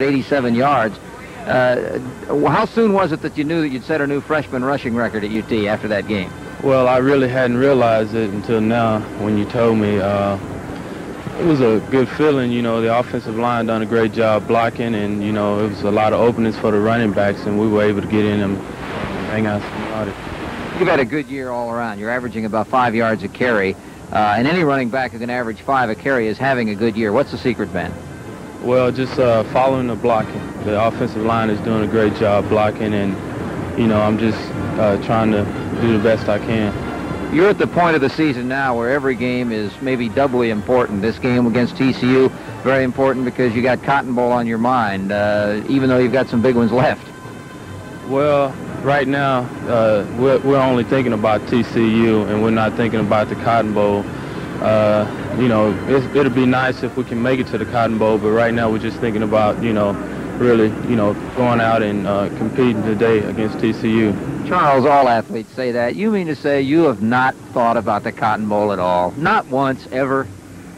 87 yards. Uh, how soon was it that you knew that you'd set a new freshman rushing record at UT after that game? Well, I really hadn't realized it until now when you told me. Uh, it was a good feeling, you know, the offensive line done a great job blocking and, you know, it was a lot of openings for the running backs and we were able to get in them and hang out somebody. You've had a good year all around. You're averaging about five yards a carry. Uh, and any running back who can average five a carry is having a good year. What's the secret, Ben? Well, just uh, following the blocking. The offensive line is doing a great job blocking, and you know I'm just uh, trying to do the best I can. You're at the point of the season now where every game is maybe doubly important. This game against TCU, very important because you got Cotton Bowl on your mind, uh, even though you've got some big ones left. Well, right now uh, we're, we're only thinking about TCU, and we're not thinking about the Cotton Bowl. Uh, you know, it'll be nice if we can make it to the Cotton Bowl, but right now we're just thinking about, you know, really, you know, going out and uh, competing today against TCU. Charles, all athletes say that. You mean to say you have not thought about the Cotton Bowl at all? Not once, ever?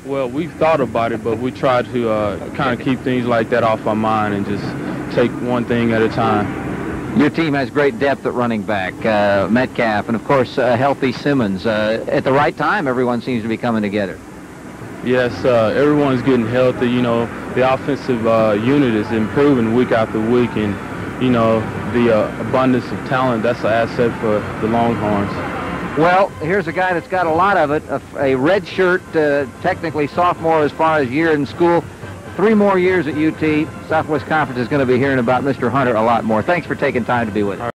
Well, we've thought about it, but we try to uh, kind of keep things like that off our mind and just take one thing at a time. Your team has great depth at running back, uh, Metcalf, and of course, uh, healthy Simmons. Uh, at the right time, everyone seems to be coming together. Yes, uh, everyone's getting healthy. You know, the offensive uh, unit is improving week after week, and you know, the uh, abundance of talent, that's an asset for the Longhorns. Well, here's a guy that's got a lot of it, a, a red shirt, technically sophomore as far as year in school, three more years at UT. Southwest Conference is going to be hearing about Mr. Hunter a lot more. Thanks for taking time to be with us.